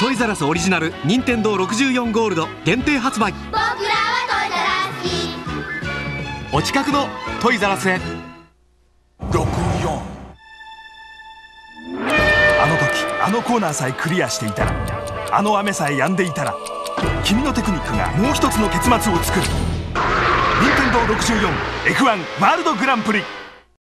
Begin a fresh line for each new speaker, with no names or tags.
トイザらスオリジナル任天堂64ゴールド限定発売。
僕らはトイザラス
お近くのトイザラスへ
64あの時あのコーナーさえクリアしていたらあの雨さえ止んでいたら君のテクニックがもう一つの結末を作る。任天堂 64F1 ワールドグランプリ。